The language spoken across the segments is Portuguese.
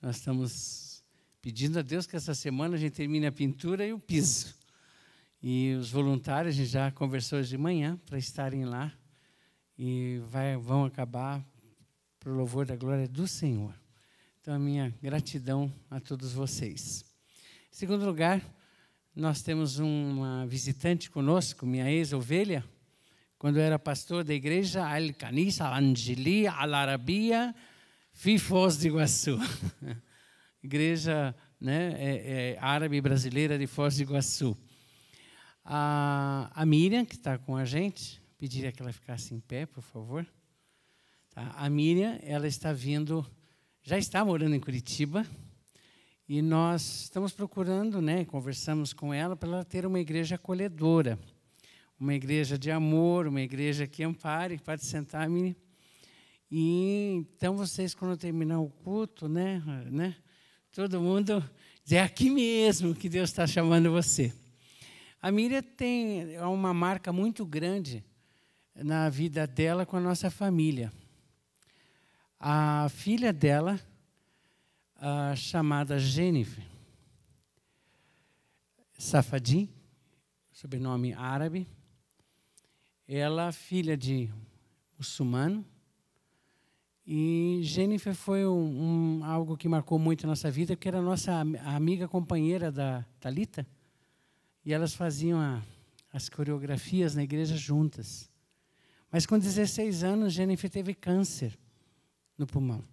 Nós estamos pedindo a Deus que essa semana a gente termine a pintura e o piso. E os voluntários, a gente já conversou hoje de manhã para estarem lá. E vai, vão acabar para o louvor da glória do Senhor. Então, a minha gratidão a todos vocês. Em segundo lugar, nós temos uma visitante conosco, minha ex-ovelha, quando era pastor da igreja Al-Canisa Angeli Al-Arabia Fifos de Iguaçu. igreja né, é, é, árabe brasileira de Foz de Iguaçu. A, a Miriam, que está com a gente, pediria que ela ficasse em pé, por favor. Tá? A Miriam, ela está vindo, já está morando em Curitiba, e nós estamos procurando, né, conversamos com ela para ela ter uma igreja acolhedora, uma igreja de amor, uma igreja que ampare, pode sentar, Miriam. E então vocês, quando terminar o culto, né, né, todo mundo dizer é aqui mesmo que Deus está chamando você. A Miriam tem uma marca muito grande na vida dela com a nossa família. A filha dela, a chamada Jennifer Safadi, sobrenome árabe, ela filha de muçulmano, e Jennifer foi um, um, algo que marcou muito a nossa vida, porque era a nossa amiga companheira da Talita, e elas faziam a, as coreografias na igreja juntas. Mas com 16 anos, Jennifer teve câncer no pulmão.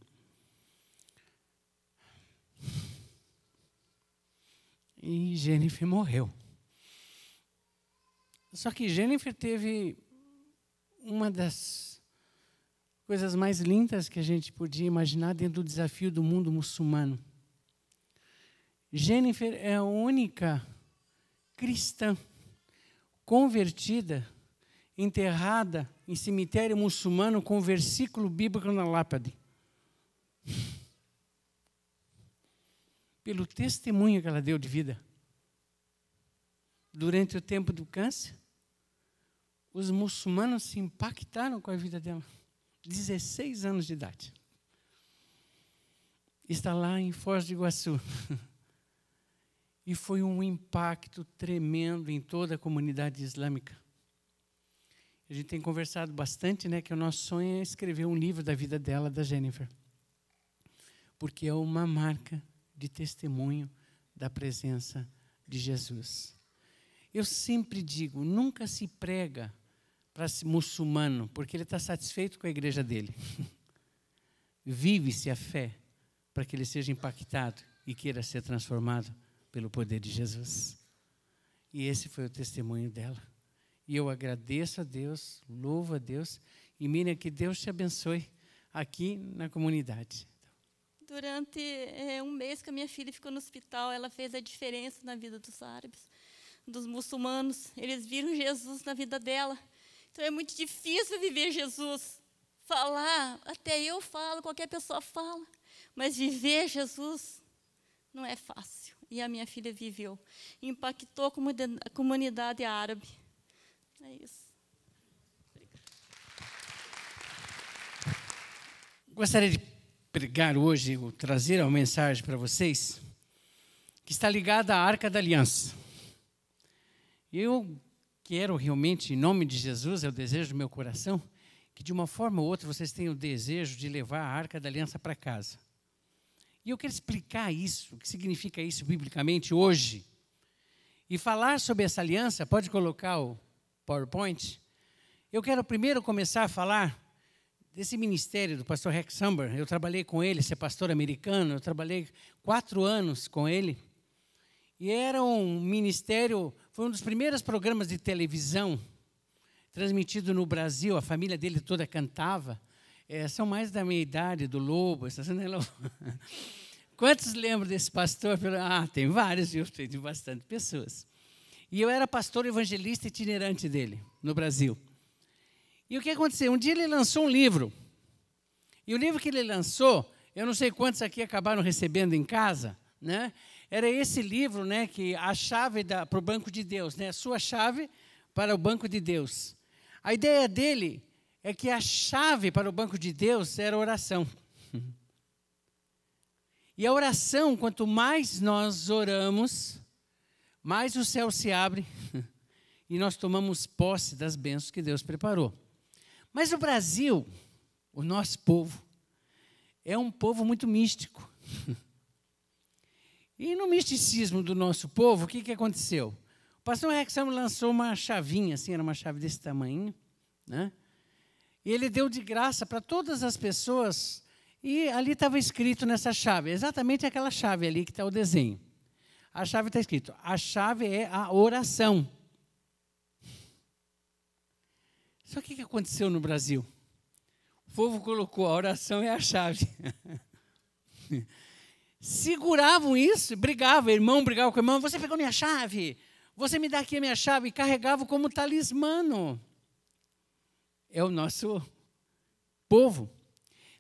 E Jennifer morreu. Só que Jennifer teve uma das coisas mais lindas que a gente podia imaginar dentro do desafio do mundo muçulmano. Jennifer é a única cristã convertida, enterrada em cemitério muçulmano com versículo bíblico na lápide. Pelo testemunho que ela deu de vida. Durante o tempo do câncer, os muçulmanos se impactaram com a vida dela. 16 anos de idade. Está lá em Foz do Iguaçu. E foi um impacto tremendo em toda a comunidade islâmica. A gente tem conversado bastante, né, que o nosso sonho é escrever um livro da vida dela, da Jennifer. Porque é uma marca de testemunho da presença de Jesus. Eu sempre digo, nunca se prega para muçulmano, porque ele está satisfeito com a igreja dele. Vive-se a fé para que ele seja impactado e queira ser transformado pelo poder de Jesus. E esse foi o testemunho dela. E eu agradeço a Deus, louvo a Deus. E Miriam, que Deus te abençoe aqui na comunidade. Durante é, um mês que a minha filha ficou no hospital, ela fez a diferença na vida dos árabes, dos muçulmanos. Eles viram Jesus na vida dela. Então é muito difícil viver Jesus. Falar, até eu falo, qualquer pessoa fala. Mas viver Jesus não é fácil. E a minha filha viveu. Impactou a comunidade árabe. É isso. Gostaria de pregar hoje, ou trazer uma mensagem para vocês, que está ligada à Arca da Aliança. Eu quero realmente, em nome de Jesus, é o desejo do meu coração, que de uma forma ou outra vocês tenham o desejo de levar a Arca da Aliança para casa. E eu quero explicar isso, o que significa isso biblicamente hoje. E falar sobre essa aliança, pode colocar o PowerPoint. Eu quero primeiro começar a falar desse ministério do pastor Rex Samber. Eu trabalhei com ele, ser pastor americano, eu trabalhei quatro anos com ele. E era um ministério, foi um dos primeiros programas de televisão transmitido no Brasil. A família dele toda cantava. É, são mais da minha idade, do Lobo. Né? Quantos lembram desse pastor? Ah, tem vários, viu? Tem bastante pessoas. E eu era pastor evangelista itinerante dele, no Brasil. E o que aconteceu? Um dia ele lançou um livro. E o livro que ele lançou, eu não sei quantos aqui acabaram recebendo em casa, né? Era esse livro, né, que a chave para o banco de Deus, né, a sua chave para o banco de Deus. A ideia dele é que a chave para o banco de Deus era a oração. E a oração, quanto mais nós oramos, mais o céu se abre e nós tomamos posse das bênçãos que Deus preparou. Mas o Brasil, o nosso povo, é um povo muito místico. E no misticismo do nosso povo, o que, que aconteceu? O pastor Rexamo lançou uma chavinha, assim, era uma chave desse tamanho, né? E ele deu de graça para todas as pessoas, e ali estava escrito nessa chave, exatamente aquela chave ali que está o desenho. A chave está escrito: a chave é a oração. Só que o que aconteceu no Brasil? O povo colocou a oração é a chave. Seguravam isso, brigavam, irmão brigava com irmão, você pegou minha chave, você me dá aqui a minha chave, e carregavam como talismano. É o nosso povo.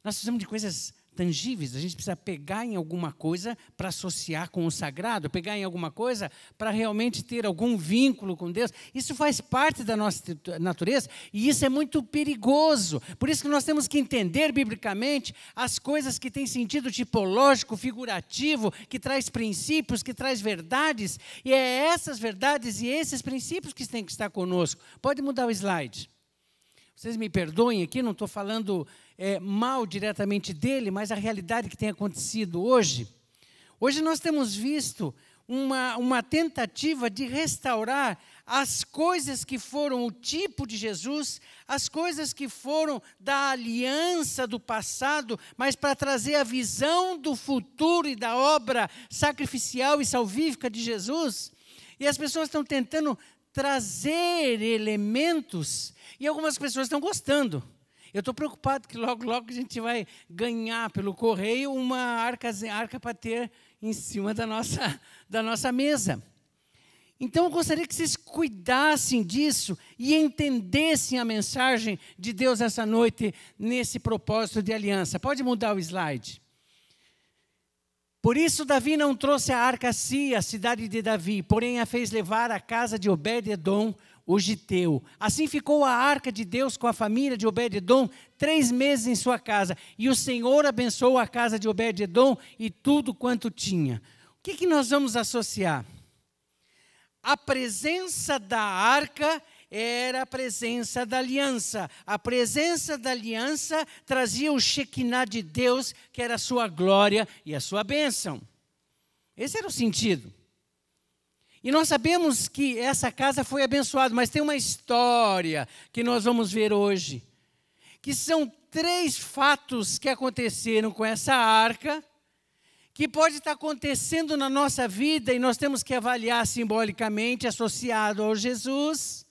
Nós precisamos de coisas tangíveis, a gente precisa pegar em alguma coisa para associar com o sagrado, pegar em alguma coisa para realmente ter algum vínculo com Deus. Isso faz parte da nossa natureza e isso é muito perigoso. Por isso que nós temos que entender biblicamente as coisas que têm sentido tipológico, figurativo, que traz princípios, que traz verdades, e é essas verdades e esses princípios que têm que estar conosco. Pode mudar o slide. Vocês me perdoem aqui, não estou falando é, mal diretamente dele, mas a realidade que tem acontecido hoje. Hoje nós temos visto uma, uma tentativa de restaurar as coisas que foram o tipo de Jesus, as coisas que foram da aliança do passado, mas para trazer a visão do futuro e da obra sacrificial e salvífica de Jesus. E as pessoas estão tentando trazer elementos e algumas pessoas estão gostando. Eu estou preocupado que logo, logo a gente vai ganhar pelo correio uma arca, arca para ter em cima da nossa, da nossa mesa. Então eu gostaria que vocês cuidassem disso e entendessem a mensagem de Deus essa noite nesse propósito de aliança. Pode mudar o slide. Por isso Davi não trouxe a arca a si, a cidade de Davi, porém a fez levar à casa de Obed-edom, o giteu. Assim ficou a arca de Deus com a família de Obed-edom três meses em sua casa. E o Senhor abençoou a casa de Obed-edom e tudo quanto tinha. O que, que nós vamos associar? A presença da arca era a presença da aliança. A presença da aliança trazia o Shekinah de Deus, que era a sua glória e a sua bênção. Esse era o sentido. E nós sabemos que essa casa foi abençoada, mas tem uma história que nós vamos ver hoje, que são três fatos que aconteceram com essa arca, que pode estar acontecendo na nossa vida e nós temos que avaliar simbolicamente associado ao Jesus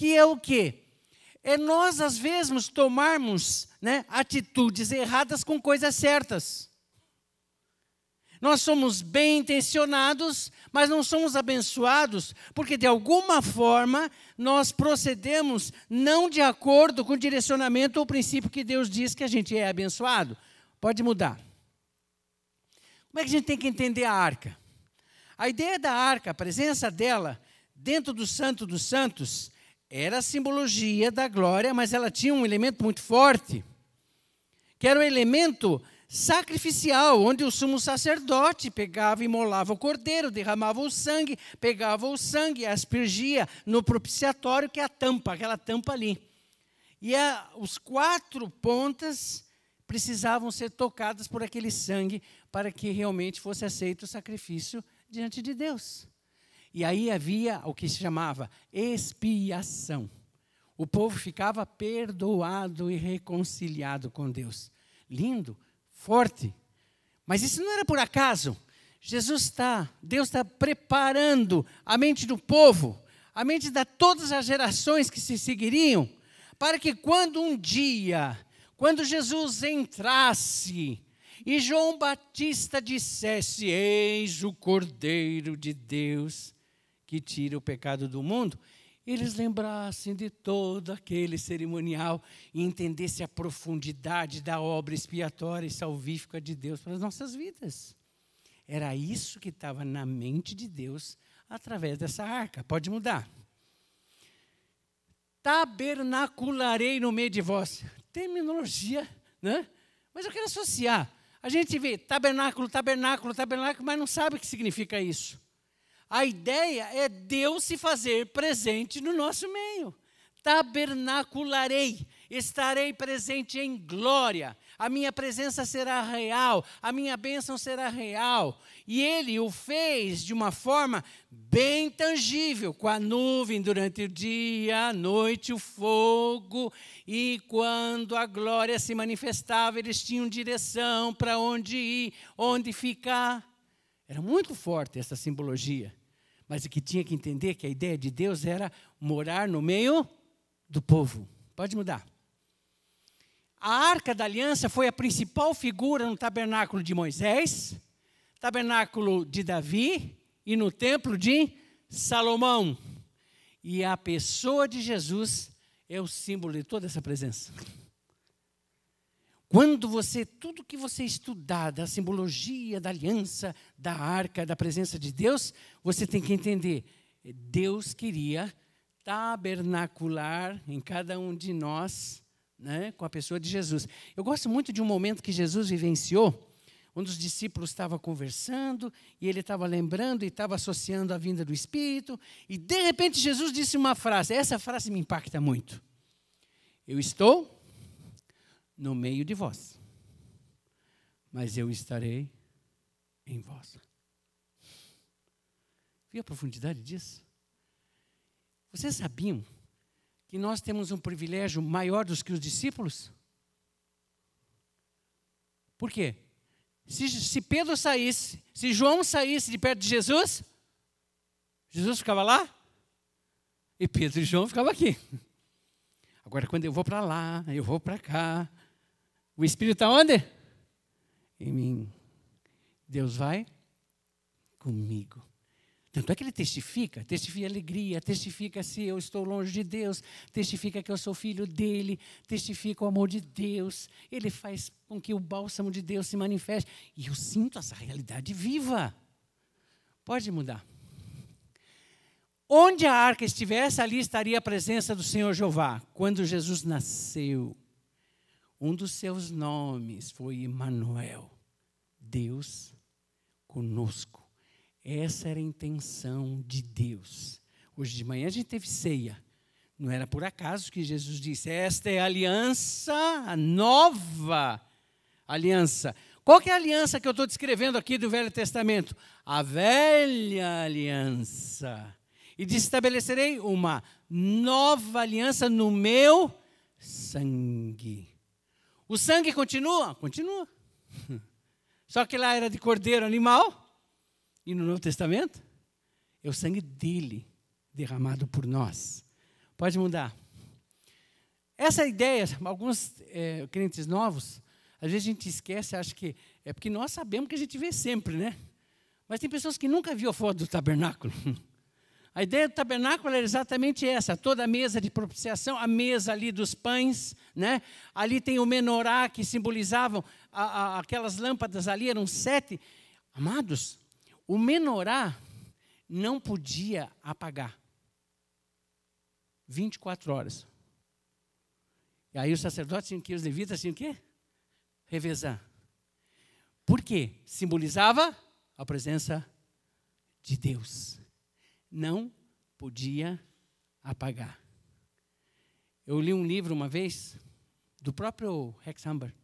que é o quê? É nós, às vezes, tomarmos né, atitudes erradas com coisas certas. Nós somos bem intencionados, mas não somos abençoados, porque de alguma forma nós procedemos não de acordo com o direcionamento ou princípio que Deus diz que a gente é abençoado. Pode mudar. Como é que a gente tem que entender a arca? A ideia da arca, a presença dela dentro do Santo dos Santos, era a simbologia da glória, mas ela tinha um elemento muito forte, que era o elemento sacrificial, onde o sumo sacerdote pegava e molava o cordeiro, derramava o sangue, pegava o sangue, aspergia no propiciatório, que é a tampa, aquela tampa ali. E a, os quatro pontas precisavam ser tocadas por aquele sangue para que realmente fosse aceito o sacrifício diante de Deus. E aí havia o que se chamava expiação. O povo ficava perdoado e reconciliado com Deus. Lindo, forte. Mas isso não era por acaso. Jesus está, Deus está preparando a mente do povo, a mente de todas as gerações que se seguiriam, para que quando um dia, quando Jesus entrasse, e João Batista dissesse: Eis o Cordeiro de Deus que tira o pecado do mundo, eles lembrassem de todo aquele cerimonial e entendessem a profundidade da obra expiatória e salvífica de Deus para as nossas vidas. Era isso que estava na mente de Deus através dessa arca. Pode mudar. Tabernacularei no meio de vós. Terminologia, né? Mas eu quero associar. A gente vê tabernáculo, tabernáculo, tabernáculo, mas não sabe o que significa isso. A ideia é Deus se fazer presente no nosso meio. Tabernacularei, estarei presente em glória a minha presença será real, a minha bênção será real. E ele o fez de uma forma bem tangível, com a nuvem durante o dia, a noite o fogo, e quando a glória se manifestava, eles tinham direção para onde ir, onde ficar. Era muito forte essa simbologia. Mas o que tinha que entender que a ideia de Deus era morar no meio do povo. Pode mudar. A arca da aliança foi a principal figura no tabernáculo de Moisés, tabernáculo de Davi e no templo de Salomão. E a pessoa de Jesus é o símbolo de toda essa presença. Quando você, tudo que você estudar da simbologia da aliança, da arca, da presença de Deus, você tem que entender, Deus queria tabernacular em cada um de nós né, com a pessoa de Jesus. Eu gosto muito de um momento que Jesus vivenciou, um dos discípulos estava conversando e ele estava lembrando e estava associando a vinda do Espírito, e de repente Jesus disse uma frase, essa frase me impacta muito. Eu estou no meio de vós, mas eu estarei em vós. Viu a profundidade disso? Vocês sabiam que nós temos um privilégio maior dos que os discípulos? Por quê? Se, se Pedro saísse, se João saísse de perto de Jesus, Jesus ficava lá e Pedro e João ficavam aqui. Agora, quando eu vou para lá, eu vou para cá, o Espírito está onde? Em mim. Deus vai comigo. Tanto é que ele testifica, testifica alegria, testifica se eu estou longe de Deus, testifica que eu sou filho dele, testifica o amor de Deus. Ele faz com que o bálsamo de Deus se manifeste. E eu sinto essa realidade viva. Pode mudar. Onde a arca estivesse, ali estaria a presença do Senhor Jeová. Quando Jesus nasceu, um dos seus nomes foi Emmanuel, Deus conosco. Essa era a intenção de Deus. Hoje de manhã a gente teve ceia. Não era por acaso que Jesus disse: Esta é a aliança, a nova aliança. Qual é a aliança que eu estou descrevendo aqui do Velho Testamento? A velha aliança. E disse: estabelecerei uma nova aliança no meu sangue. O sangue continua? Continua. Só que lá era de cordeiro animal e no Novo Testamento? É o sangue dele derramado por nós. Pode mudar. Essa ideia, alguns é, crentes novos, às vezes a gente esquece, acha que é porque nós sabemos que a gente vê sempre, né? Mas tem pessoas que nunca viram a foto do tabernáculo. A ideia do tabernáculo era exatamente essa: toda a mesa de propiciação, a mesa ali dos pães, né? Ali tem o menorá que simbolizavam a, a, aquelas lâmpadas ali, eram sete. Amados, o menorá não podia apagar. 24 horas. E aí os sacerdotes tinham que, os levitas tinham que revezar. Por quê? Simbolizava a presença de Deus. Não podia apagar. Eu li um livro uma vez, do próprio Rex Amber.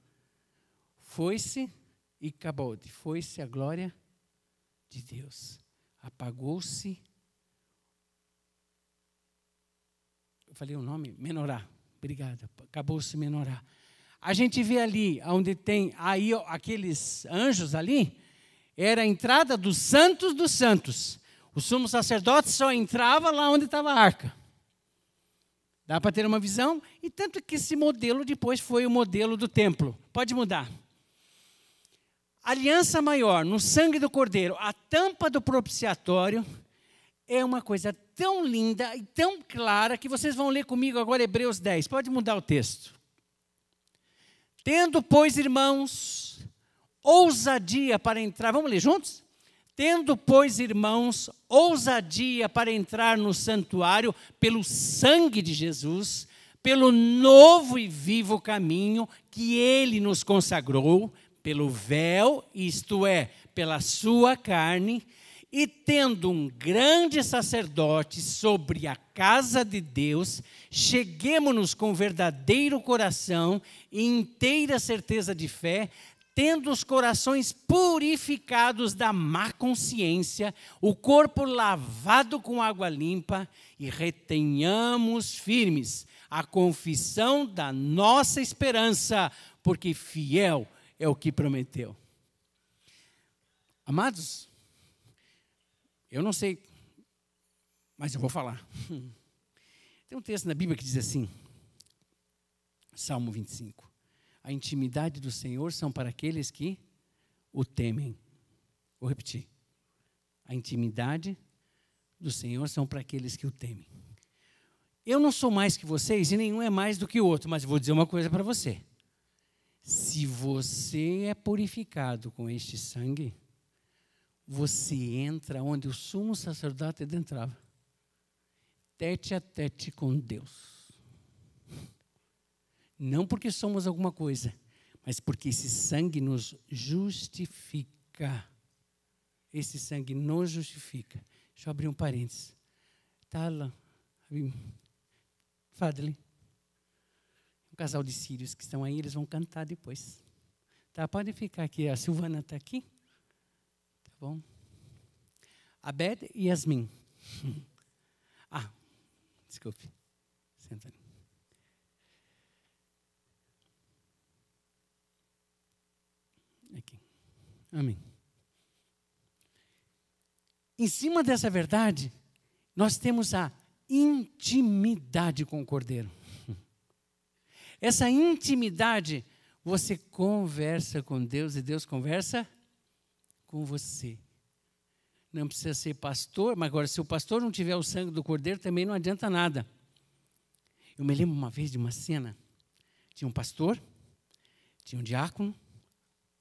Foi-se e acabou. Foi-se a glória de Deus. Apagou-se. Eu falei o nome? Menorá. Obrigada. Acabou-se Menorá. A gente vê ali, onde tem aí aqueles anjos ali, era a entrada dos santos dos santos. O sumo sacerdote só entrava lá onde estava a arca. Dá para ter uma visão? E tanto que esse modelo depois foi o modelo do templo. Pode mudar aliança maior, no sangue do cordeiro, a tampa do propiciatório, é uma coisa tão linda e tão clara que vocês vão ler comigo agora Hebreus 10. Pode mudar o texto. Tendo, pois, irmãos, ousadia para entrar, vamos ler juntos? Tendo, pois, irmãos, ousadia para entrar no santuário pelo sangue de Jesus, pelo novo e vivo caminho que ele nos consagrou, pelo véu, isto é, pela sua carne, e tendo um grande sacerdote sobre a casa de Deus, cheguemos-nos com verdadeiro coração e inteira certeza de fé, tendo os corações purificados da má consciência, o corpo lavado com água limpa, e retenhamos firmes a confissão da nossa esperança, porque fiel é o que prometeu. Amados, eu não sei, mas eu vou falar. Tem um texto na Bíblia que diz assim, Salmo 25. A intimidade do Senhor são para aqueles que o temem. Vou repetir. A intimidade do Senhor são para aqueles que o temem. Eu não sou mais que vocês e nenhum é mais do que o outro, mas vou dizer uma coisa para você. Se você é purificado com este sangue, você entra onde o sumo sacerdote entrava tete a tete com Deus. Não porque somos alguma coisa, mas porque esse sangue nos justifica. Esse sangue nos justifica. Deixa eu abrir um parênteses. Lá. Fadley. Um casal de sírios que estão aí, eles vão cantar depois. Tá, pode ficar aqui. A Silvana está aqui. Tá bom? Abed e Yasmin. ah, desculpe. Senta ali. Aqui. Amém. Em cima dessa verdade, nós temos a intimidade com o Cordeiro. Essa intimidade, você conversa com Deus e Deus conversa com você. Não precisa ser pastor, mas agora, se o pastor não tiver o sangue do Cordeiro, também não adianta nada. Eu me lembro uma vez de uma cena: tinha um pastor, tinha um diácono,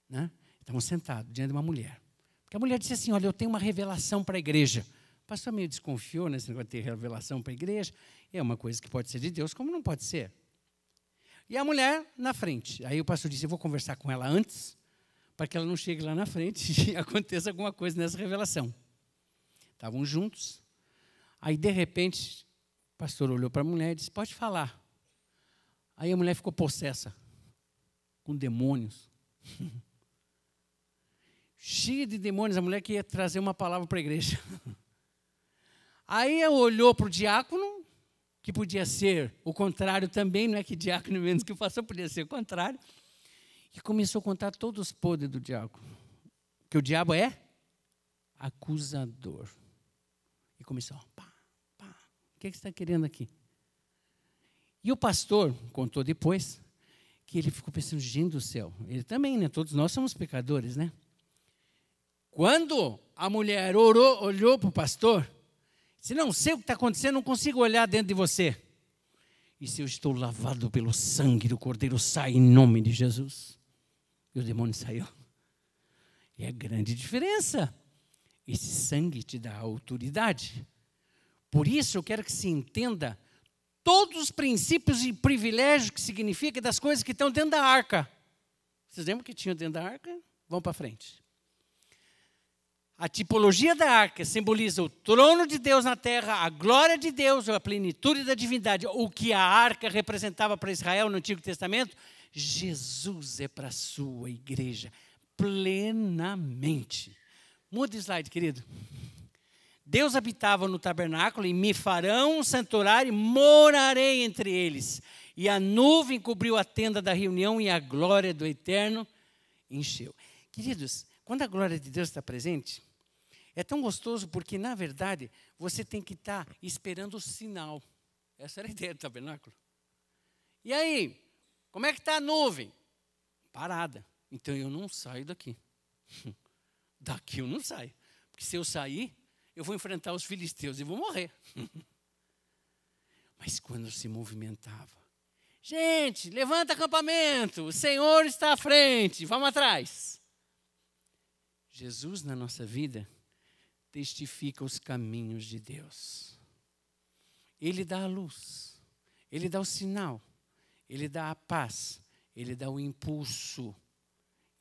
né? Estavam sentados diante de uma mulher. Porque a mulher disse assim: Olha, eu tenho uma revelação para a igreja. O pastor meio desconfiou nesse negócio de ter revelação para a igreja. É uma coisa que pode ser de Deus, como não pode ser. E a mulher na frente. Aí o pastor disse: Eu vou conversar com ela antes, para que ela não chegue lá na frente e aconteça alguma coisa nessa revelação. Estavam juntos. Aí, de repente, o pastor olhou para a mulher e disse: Pode falar. Aí a mulher ficou possessa com demônios. Cheia de demônios, a mulher que ia trazer uma palavra para a igreja. Aí ela olhou para o diácono, que podia ser o contrário também, não é que diácono menos que pastor, podia ser o contrário, e começou a contar todos os podres do diácono. Que o diabo é acusador. E começou, pá, pá, o que, é que você está querendo aqui? E o pastor contou depois que ele ficou pensando, gente do céu, ele também, né? Todos nós somos pecadores, né? Quando a mulher orou, olhou para o pastor, disse: Não sei o que está acontecendo, não consigo olhar dentro de você. E se eu estou lavado pelo sangue do Cordeiro, sai em nome de Jesus. E o demônio saiu. E é grande diferença. Esse sangue te dá autoridade. Por isso eu quero que se entenda todos os princípios e privilégios que significa das coisas que estão dentro da arca. Vocês lembram que tinham dentro da arca? Vamos para frente. A tipologia da arca simboliza o trono de Deus na terra, a glória de Deus, a plenitude da divindade. O que a arca representava para Israel no Antigo Testamento, Jesus é para a sua igreja plenamente. Muda o slide, querido. Deus habitava no tabernáculo e me farão um santuário e morarei entre eles. E a nuvem cobriu a tenda da reunião e a glória do eterno encheu. Queridos, quando a glória de Deus está presente, é tão gostoso porque, na verdade, você tem que estar tá esperando o sinal. Essa era a ideia do tabernáculo. E aí, como é que está a nuvem? Parada. Então eu não saio daqui. Daqui eu não saio. Porque se eu sair, eu vou enfrentar os filisteus e vou morrer. Mas quando se movimentava, gente, levanta acampamento, o Senhor está à frente, vamos atrás. Jesus na nossa vida testifica os caminhos de Deus. Ele dá a luz, ele dá o sinal, ele dá a paz, ele dá o impulso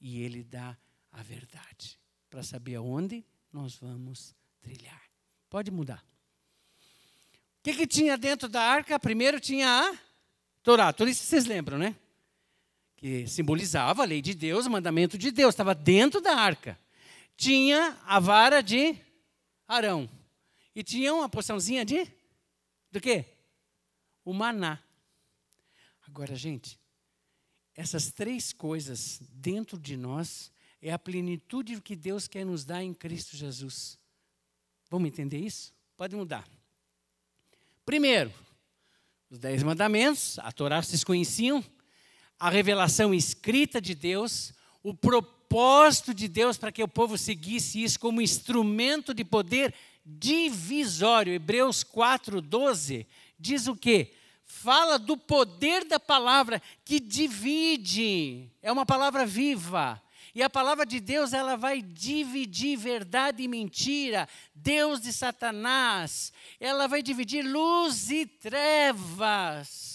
e ele dá a verdade para saber aonde nós vamos trilhar. Pode mudar. O que, que tinha dentro da arca? Primeiro tinha a Torá. Tudo isso vocês lembram, né? Que simbolizava a lei de Deus, o mandamento de Deus. Estava dentro da arca. Tinha a vara de Arão. E tinha uma porçãozinha de. Do quê? O maná. Agora, gente, essas três coisas dentro de nós é a plenitude que Deus quer nos dar em Cristo Jesus. Vamos entender isso? Pode mudar. Primeiro, os Dez Mandamentos, a Torá vocês conheciam, a revelação escrita de Deus, o propósito de Deus para que o povo seguisse isso como instrumento de poder divisório. Hebreus 4, 12 diz o quê? Fala do poder da palavra que divide, é uma palavra viva e a palavra de Deus, ela vai dividir verdade e mentira, Deus de Satanás. Ela vai dividir luz e trevas.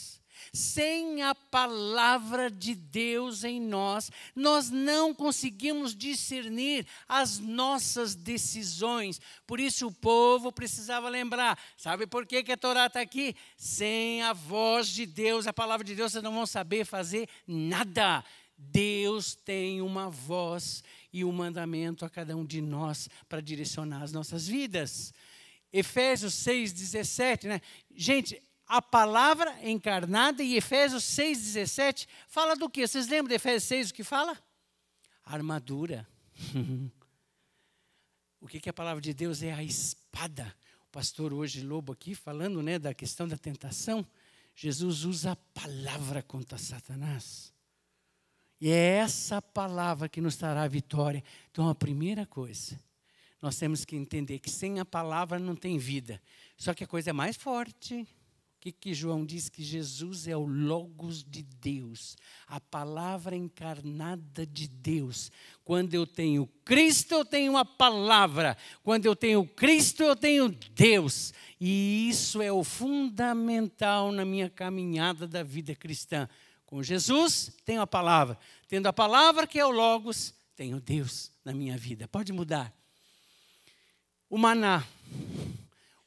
Sem a palavra de Deus em nós, nós não conseguimos discernir as nossas decisões. Por isso o povo precisava lembrar. Sabe por que, que a Torá está aqui? Sem a voz de Deus, a palavra de Deus, vocês não vão saber fazer nada. Deus tem uma voz e um mandamento a cada um de nós para direcionar as nossas vidas. Efésios 6,17, né? Gente, a palavra encarnada e Efésios 6,17 fala do que? Vocês lembram de Efésios 6 o que fala? Armadura. o que, que a palavra de Deus é? A espada. O pastor hoje Lobo aqui falando né, da questão da tentação. Jesus usa a palavra contra Satanás. E é essa palavra que nos dará a vitória. Então, a primeira coisa, nós temos que entender que sem a palavra não tem vida. Só que a coisa é mais forte. Que, que João diz? Que Jesus é o Logos de Deus, a palavra encarnada de Deus. Quando eu tenho Cristo, eu tenho a palavra. Quando eu tenho Cristo, eu tenho Deus. E isso é o fundamental na minha caminhada da vida cristã. Com Jesus, tenho a palavra. Tendo a palavra, que é o Logos, tenho Deus na minha vida. Pode mudar. O maná.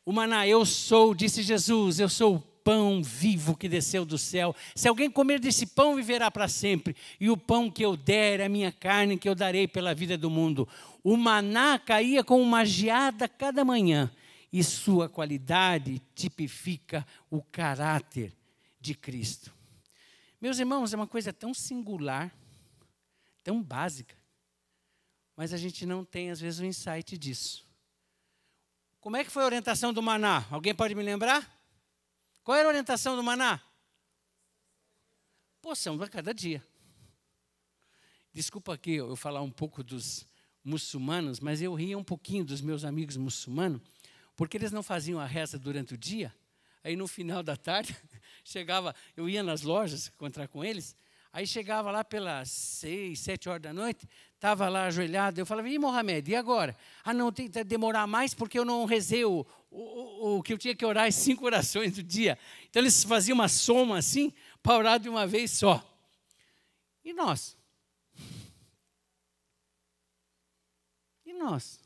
O maná, eu sou, disse Jesus, eu sou o pão vivo que desceu do céu. Se alguém comer desse pão, viverá para sempre. E o pão que eu der é a minha carne que eu darei pela vida do mundo. O maná caía com uma geada cada manhã. E sua qualidade tipifica o caráter de Cristo. Meus irmãos, é uma coisa tão singular, tão básica, mas a gente não tem, às vezes, o um insight disso. Como é que foi a orientação do maná? Alguém pode me lembrar? Qual era a orientação do maná? Poção para cada dia. Desculpa aqui eu falar um pouco dos muçulmanos, mas eu ria um pouquinho dos meus amigos muçulmanos, porque eles não faziam a reza durante o dia, aí no final da tarde chegava, eu ia nas lojas encontrar com eles, aí chegava lá pelas seis, sete horas da noite, estava lá ajoelhado, eu falava, e Mohamed, e agora? Ah, não, tem que demorar mais porque eu não rezei o, o, o que eu tinha que orar as cinco orações do dia. Então eles faziam uma soma assim, para orar de uma vez só. E nós? E nós?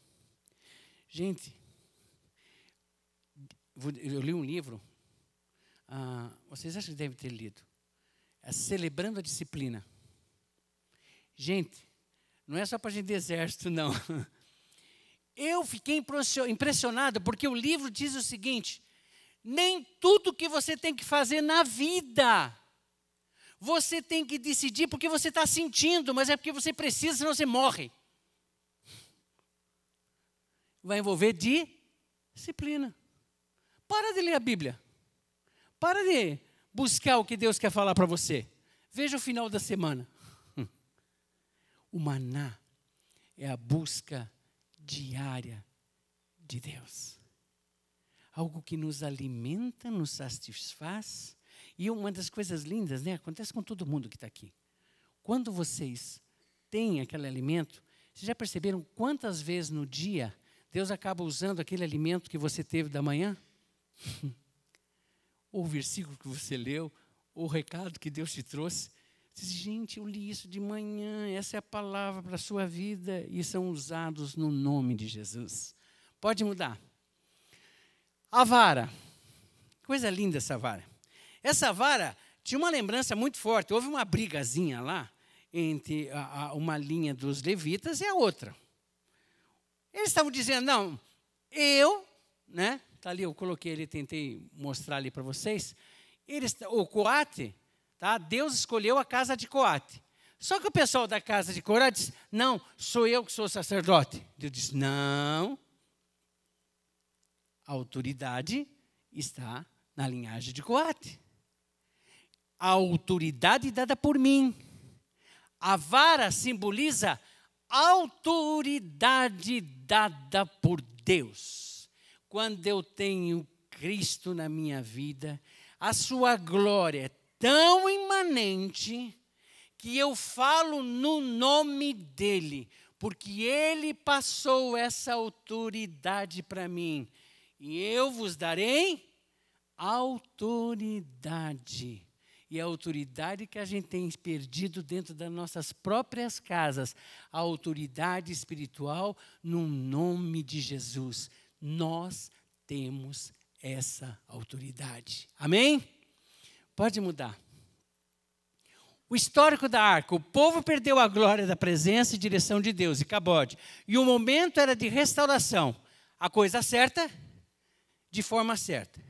Gente, eu li um livro ah, vocês acham que devem ter lido? É Celebrando a Disciplina. Gente, não é só para gente de exército, não. Eu fiquei impressionado porque o livro diz o seguinte: nem tudo que você tem que fazer na vida, você tem que decidir porque você está sentindo, mas é porque você precisa, senão você morre. Vai envolver disciplina. Para de ler a Bíblia. Para de buscar o que Deus quer falar para você. Veja o final da semana. O maná é a busca diária de Deus. Algo que nos alimenta, nos satisfaz. E uma das coisas lindas, né? Acontece com todo mundo que está aqui. Quando vocês têm aquele alimento, vocês já perceberam quantas vezes no dia Deus acaba usando aquele alimento que você teve da manhã, ou o versículo que você leu, ou o recado que Deus te trouxe. Diz, gente, eu li isso de manhã, essa é a palavra para a sua vida, e são usados no nome de Jesus. Pode mudar. A vara. Coisa linda essa vara. Essa vara tinha uma lembrança muito forte. Houve uma brigazinha lá entre a, a, uma linha dos levitas e a outra. Eles estavam dizendo, não, eu, né? Tá ali, eu coloquei ele, tentei mostrar ali para vocês. Eles, o Coate Tá? Deus escolheu a casa de Coate. Só que o pessoal da casa de Corá disse: Não, sou eu que sou sacerdote. Deus disse: Não. A autoridade está na linhagem de Coate. A autoridade dada por mim. A vara simboliza autoridade dada por Deus. Quando eu tenho Cristo na minha vida, a sua glória tão imanente que eu falo no nome dele, porque ele passou essa autoridade para mim, e eu vos darei autoridade. E a autoridade que a gente tem perdido dentro das nossas próprias casas, a autoridade espiritual no nome de Jesus. Nós temos essa autoridade. Amém? Pode mudar. O histórico da arca, o povo perdeu a glória da presença e direção de Deus, e cabode. E o momento era de restauração. A coisa certa, de forma certa.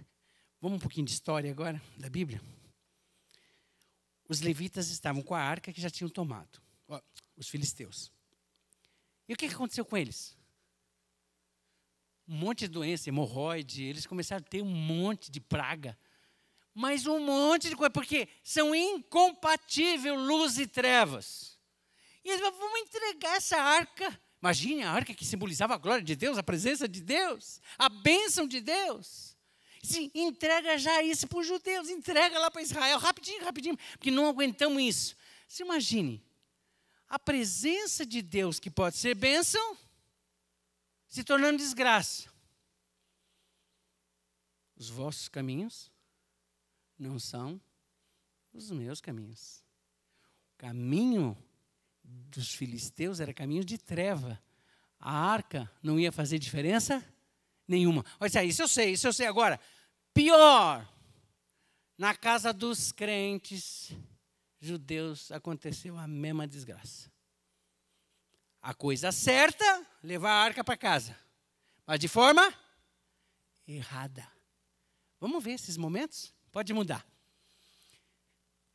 Vamos um pouquinho de história agora, da Bíblia. Os levitas estavam com a arca que já tinham tomado, os filisteus. E o que aconteceu com eles? Um monte de doença, hemorroide, eles começaram a ter um monte de praga mas um monte de coisa, porque são incompatíveis luz e trevas. E eles vão vamos entregar essa arca. Imagine a arca que simbolizava a glória de Deus, a presença de Deus, a bênção de Deus. Sim, entrega já isso para os judeus, entrega lá para Israel, rapidinho, rapidinho, porque não aguentamos isso. Se imagine, a presença de Deus que pode ser bênção, se tornando desgraça. Os vossos caminhos não são os meus caminhos. O caminho dos filisteus era caminho de treva. A arca não ia fazer diferença nenhuma. Olha isso eu sei, isso eu sei. Agora, pior, na casa dos crentes judeus aconteceu a mesma desgraça. A coisa certa, levar a arca para casa, mas de forma errada. Vamos ver esses momentos? Pode mudar.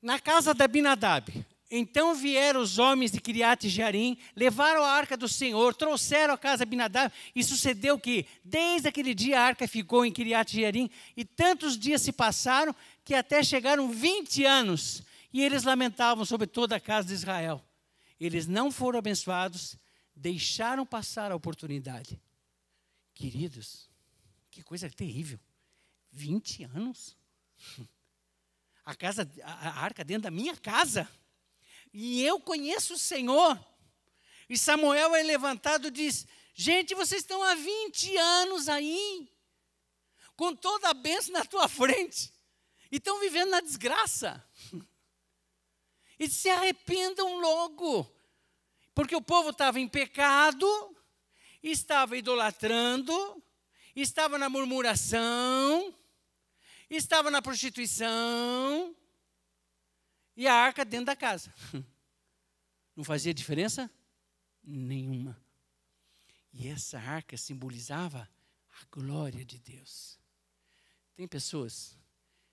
Na casa da Binadab, então vieram os homens de Kiriat Jarim, levaram a arca do Senhor, trouxeram a casa de Binadab, e sucedeu que, desde aquele dia, a arca ficou em Kiriat Jarim, e tantos dias se passaram, que até chegaram 20 anos, e eles lamentavam sobre toda a casa de Israel. Eles não foram abençoados, deixaram passar a oportunidade. Queridos, que coisa terrível. 20 anos? A casa, a arca dentro da minha casa. E eu conheço o Senhor. E Samuel é levantado e diz: Gente, vocês estão há 20 anos aí, com toda a bênção na tua frente, e estão vivendo na desgraça. E se arrependam logo, porque o povo estava em pecado, estava idolatrando, estava na murmuração, estava na prostituição e a arca dentro da casa. Não fazia diferença nenhuma. E essa arca simbolizava a glória de Deus. Tem pessoas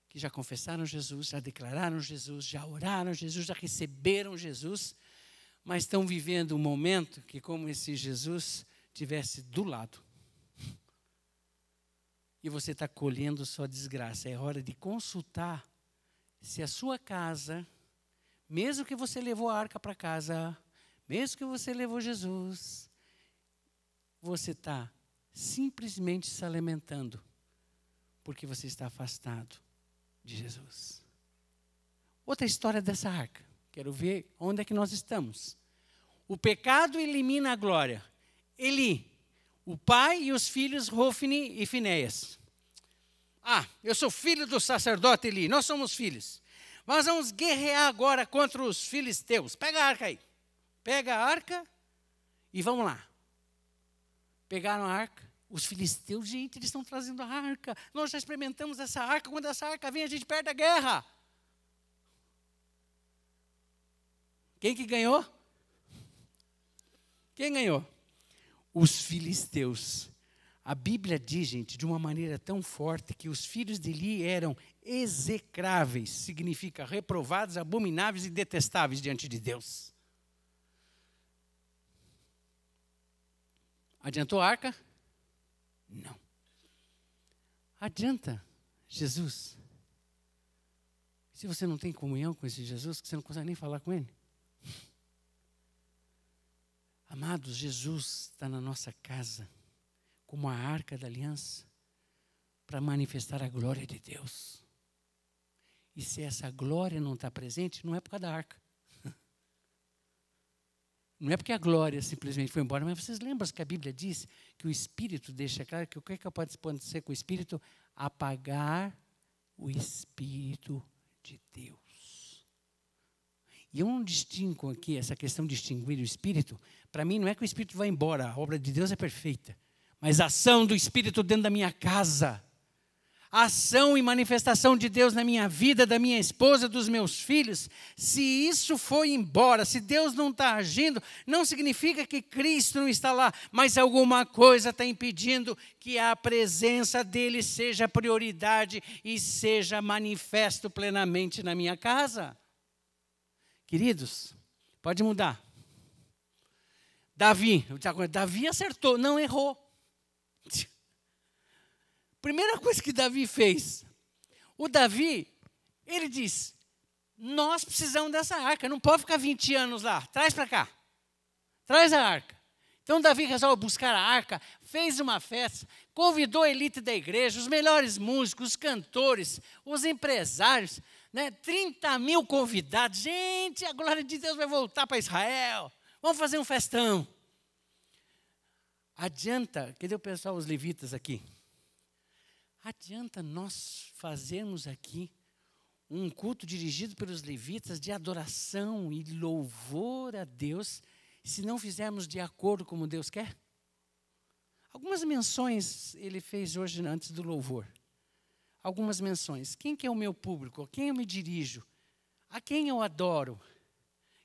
que já confessaram Jesus, já declararam Jesus, já oraram Jesus, já receberam Jesus, mas estão vivendo um momento que, como esse Jesus tivesse do lado e você está colhendo sua desgraça. É hora de consultar se a sua casa, mesmo que você levou a arca para casa, mesmo que você levou Jesus, você está simplesmente se alimentando porque você está afastado de Jesus. Outra história dessa arca. Quero ver onde é que nós estamos. O pecado elimina a glória. Eli, o pai e os filhos Rofne e Finéias. Ah, eu sou filho do sacerdote Eli, nós somos filhos. Nós vamos guerrear agora contra os filisteus. Pega a arca aí. Pega a arca e vamos lá. Pegaram a arca. Os filisteus, gente, eles estão trazendo a arca. Nós já experimentamos essa arca. Quando essa arca vem, a gente perde a guerra. Quem que ganhou? Quem ganhou? Os filisteus. A Bíblia diz, gente, de uma maneira tão forte que os filhos de Eli eram execráveis, significa reprovados, abomináveis e detestáveis diante de Deus. Adiantou a arca? Não. Adianta Jesus. Se você não tem comunhão com esse Jesus, que você não consegue nem falar com ele. Amados, Jesus está na nossa casa como a arca da aliança para manifestar a glória de Deus. E se essa glória não está presente, não é por causa da arca. Não é porque a glória simplesmente foi embora, mas vocês lembram que a Bíblia diz que o Espírito deixa claro que o que, é que pode acontecer com o Espírito? Apagar o Espírito de Deus. E eu não distingo aqui essa questão de distinguir o Espírito. Para mim, não é que o Espírito vai embora, a obra de Deus é perfeita. Mas a ação do Espírito dentro da minha casa ação e manifestação de Deus na minha vida, da minha esposa, dos meus filhos, se isso foi embora, se Deus não está agindo, não significa que Cristo não está lá, mas alguma coisa está impedindo que a presença dele seja prioridade e seja manifesto plenamente na minha casa. Queridos, pode mudar. Davi, Davi acertou, não errou. Primeira coisa que Davi fez, o Davi, ele diz: Nós precisamos dessa arca, não pode ficar 20 anos lá, traz para cá, traz a arca. Então Davi resolve buscar a arca, fez uma festa, convidou a elite da igreja, os melhores músicos, os cantores, os empresários, né? 30 mil convidados. Gente, a glória de Deus vai voltar para Israel. Vamos fazer um festão. Adianta, cadê o pessoal, os levitas aqui? Adianta nós fazermos aqui um culto dirigido pelos levitas de adoração e louvor a Deus, se não fizermos de acordo como Deus quer? Algumas menções ele fez hoje antes do louvor. Algumas menções. Quem que é o meu público? A quem eu me dirijo? A quem eu adoro?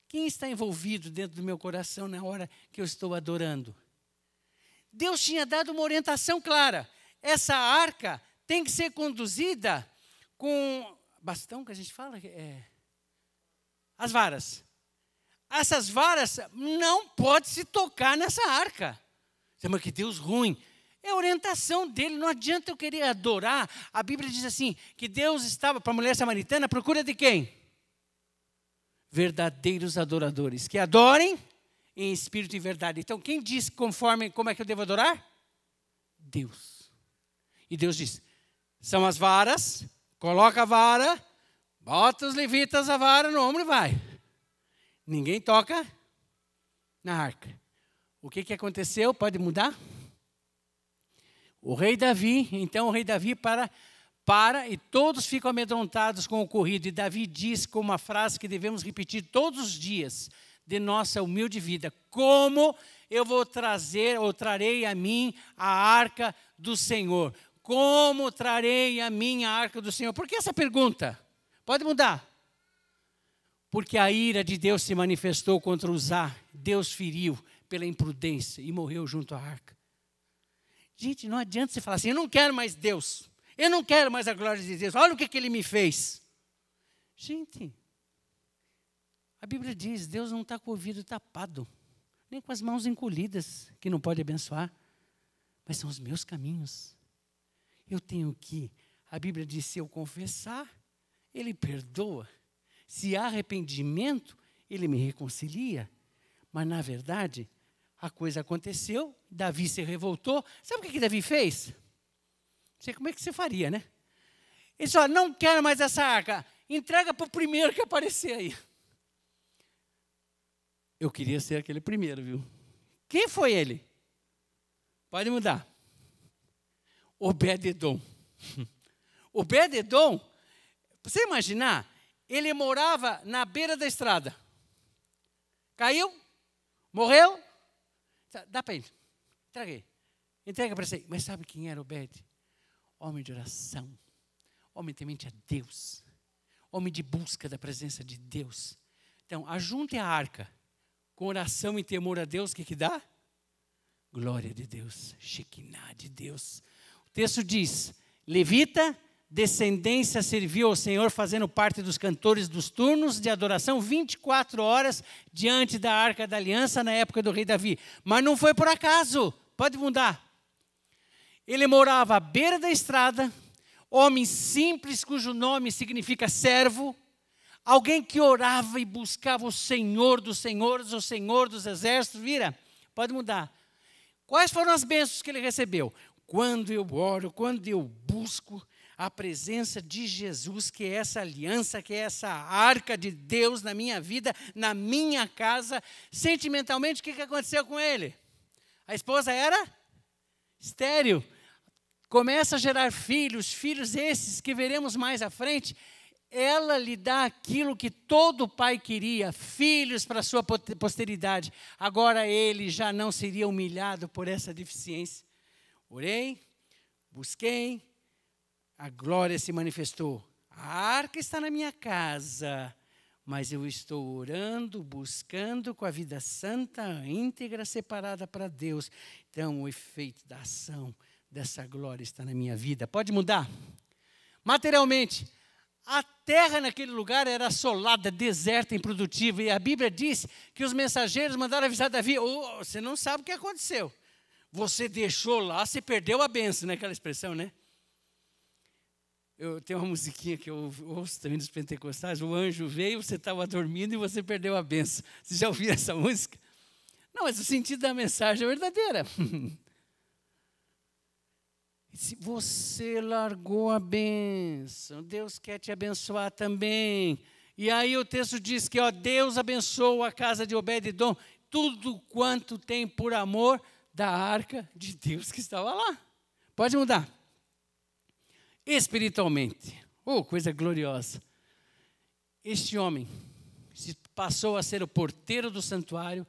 Quem está envolvido dentro do meu coração na hora que eu estou adorando? Deus tinha dado uma orientação clara essa arca tem que ser conduzida com bastão que a gente fala, é, as varas. Essas varas não pode se tocar nessa arca. Mas que Deus ruim. É a orientação dele, não adianta eu querer adorar. A Bíblia diz assim: que Deus estava para a mulher samaritana à procura de quem? Verdadeiros adoradores, que adorem em espírito e verdade. Então, quem diz conforme como é que eu devo adorar? Deus. E Deus diz: são as varas, coloca a vara, bota os levitas a vara no ombro e vai. Ninguém toca na arca. O que, que aconteceu? Pode mudar? O rei Davi, então o rei Davi para, para e todos ficam amedrontados com o ocorrido. E Davi diz com uma frase que devemos repetir todos os dias de nossa humilde vida: Como eu vou trazer ou trarei a mim a arca do Senhor? Como trarei a minha arca do Senhor? Por que essa pergunta? Pode mudar. Porque a ira de Deus se manifestou contra Uzá. Deus feriu pela imprudência e morreu junto à arca. Gente, não adianta você falar assim: eu não quero mais Deus. Eu não quero mais a glória de Deus. Olha o que, que ele me fez. Gente, a Bíblia diz: Deus não está com o ouvido tapado, nem com as mãos encolhidas, que não pode abençoar. Mas são os meus caminhos eu tenho que, a Bíblia diz: se eu confessar, Ele perdoa. Se há arrependimento, Ele me reconcilia. Mas, na verdade, a coisa aconteceu, Davi se revoltou. Sabe o que, Davi fez? Não sei como é que você faria, né? Ele disse: não quero mais essa arca, entrega para o primeiro que aparecer aí. Eu queria ser aquele primeiro, viu? Quem foi ele? Pode mudar. Obed-edom. Obed-edom, você imaginar, ele morava na beira da estrada. Caiu, morreu, dá para ele. Entrega Entrega para você. Mas sabe quem era Obed? Homem de oração. Homem temente a Deus. Homem de busca da presença de Deus. Então, ajunte a arca com oração e temor a Deus, o que, que dá? Glória de Deus, Shekinah de Deus. Texto diz: Levita, descendência serviu ao Senhor, fazendo parte dos cantores dos turnos de adoração 24 horas diante da arca da aliança na época do rei Davi. Mas não foi por acaso, pode mudar. Ele morava à beira da estrada, homem simples cujo nome significa servo, alguém que orava e buscava o Senhor dos senhores, o Senhor dos exércitos. Vira, pode mudar. Quais foram as bênçãos que ele recebeu? Quando eu oro, quando eu busco a presença de Jesus, que é essa aliança, que é essa arca de Deus na minha vida, na minha casa, sentimentalmente, o que aconteceu com ele? A esposa era estéreo. Começa a gerar filhos, filhos esses que veremos mais à frente. Ela lhe dá aquilo que todo pai queria, filhos para sua posteridade. Agora ele já não seria humilhado por essa deficiência. Orei, busquei, a glória se manifestou. A arca está na minha casa, mas eu estou orando, buscando com a vida santa, íntegra, separada para Deus. Então, o efeito da ação dessa glória está na minha vida. Pode mudar? Materialmente, a terra naquele lugar era assolada, deserta, improdutiva, e a Bíblia diz que os mensageiros mandaram avisar Davi: oh, você não sabe o que aconteceu. Você deixou lá, você perdeu a benção, né? Aquela expressão, né? Eu tenho uma musiquinha que eu ouço também dos pentecostais. O anjo veio, você estava dormindo e você perdeu a benção. Você já ouviu essa música? Não, mas o sentido da mensagem é verdadeira. Se você largou a bênção, Deus quer te abençoar também. E aí o texto diz que ó, Deus abençoou a casa de Obed-Edom, tudo quanto tem por amor da arca de Deus que estava lá. Pode mudar espiritualmente. Oh, coisa gloriosa. Este homem passou a ser o porteiro do santuário,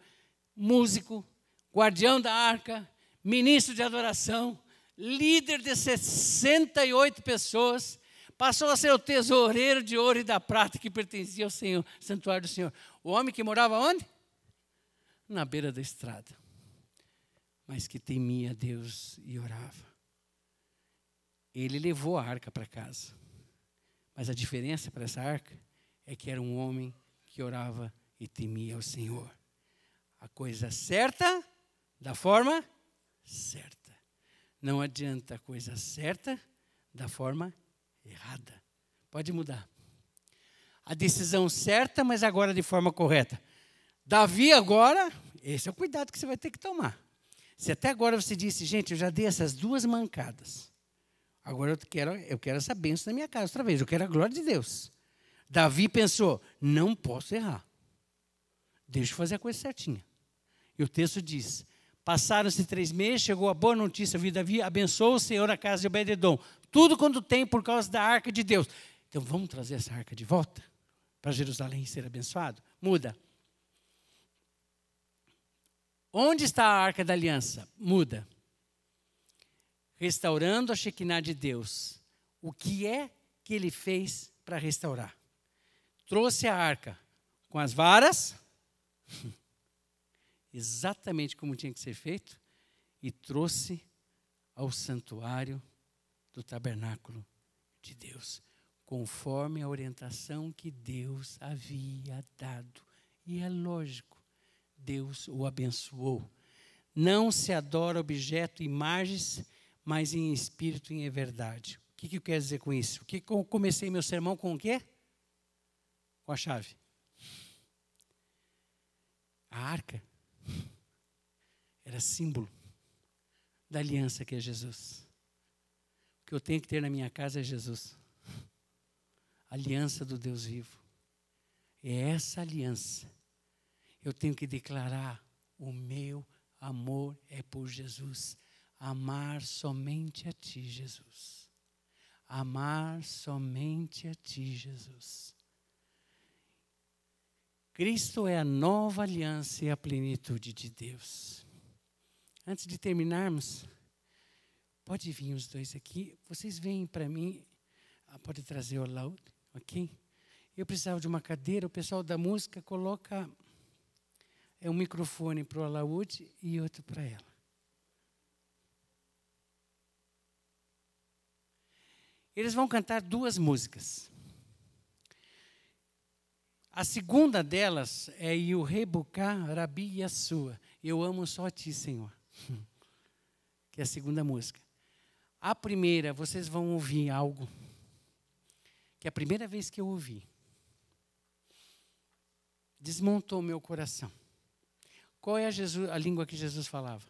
músico, guardião da arca, ministro de adoração, líder de 68 pessoas, passou a ser o tesoureiro de ouro e da prata que pertencia ao Senhor, santuário do Senhor. O homem que morava onde? Na beira da estrada, mas que temia Deus e orava ele levou a arca para casa. Mas a diferença para essa arca é que era um homem que orava e temia o Senhor. A coisa certa, da forma certa. Não adianta a coisa certa da forma errada. Pode mudar. A decisão certa, mas agora de forma correta. Davi agora, esse é o cuidado que você vai ter que tomar. Se até agora você disse, gente, eu já dei essas duas mancadas. Agora eu quero, eu quero essa bênção na minha casa outra vez. Eu quero a glória de Deus. Davi pensou: não posso errar. Deixa eu fazer a coisa certinha. E o texto diz: Passaram-se três meses, chegou a boa notícia, vi Davi, abençoou o Senhor a casa de Obededom. Tudo quando tem por causa da arca de Deus. Então vamos trazer essa arca de volta para Jerusalém ser abençoado? Muda. Onde está a arca da aliança? Muda restaurando a Shekinah de Deus. O que é que ele fez para restaurar? Trouxe a arca com as varas, exatamente como tinha que ser feito, e trouxe ao santuário do tabernáculo de Deus, conforme a orientação que Deus havia dado. E é lógico, Deus o abençoou. Não se adora objeto, imagens mas em espírito e em verdade. O que, que eu quero dizer com isso? O que eu comecei meu sermão com o quê? Com a chave. A arca era símbolo da aliança que é Jesus. O que eu tenho que ter na minha casa é Jesus. aliança do Deus vivo. É essa aliança. Eu tenho que declarar: o meu amor é por Jesus amar somente a Ti, Jesus. Amar somente a Ti, Jesus. Cristo é a nova aliança e a plenitude de Deus. Antes de terminarmos, pode vir os dois aqui. Vocês vêm para mim. Ah, pode trazer o laúd, ok? Eu precisava de uma cadeira. O pessoal da música coloca é um microfone para o alaúde e outro para ela. Eles vão cantar duas músicas. A segunda delas é o Rebuká Rabi Yasua. Eu amo só a ti, Senhor. Que é a segunda música. A primeira, vocês vão ouvir algo que é a primeira vez que eu ouvi desmontou meu coração. Qual é a, Jesus, a língua que Jesus falava?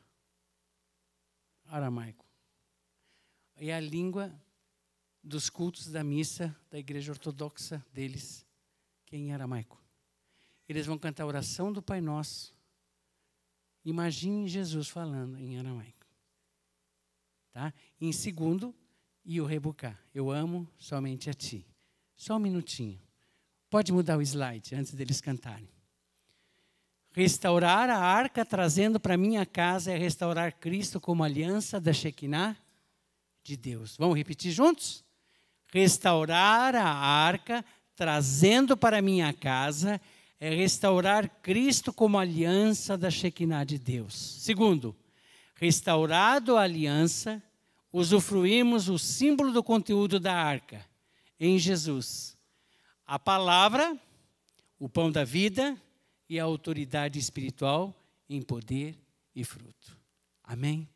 Aramaico. É a língua dos cultos da missa da igreja ortodoxa deles, que é em aramaico. Eles vão cantar a oração do Pai Nosso. Imagine Jesus falando em aramaico. Tá? Em segundo, e o rebucar. Eu amo somente a ti. Só um minutinho. Pode mudar o slide antes deles cantarem. Restaurar a arca trazendo para minha casa é restaurar Cristo como aliança da Shekinah de Deus. Vamos repetir juntos? Restaurar a arca trazendo para minha casa é restaurar Cristo como aliança da Shekinah de Deus. Segundo, restaurado a aliança, usufruímos o símbolo do conteúdo da arca em Jesus. A palavra, o pão da vida, e a autoridade espiritual em poder e fruto. Amém?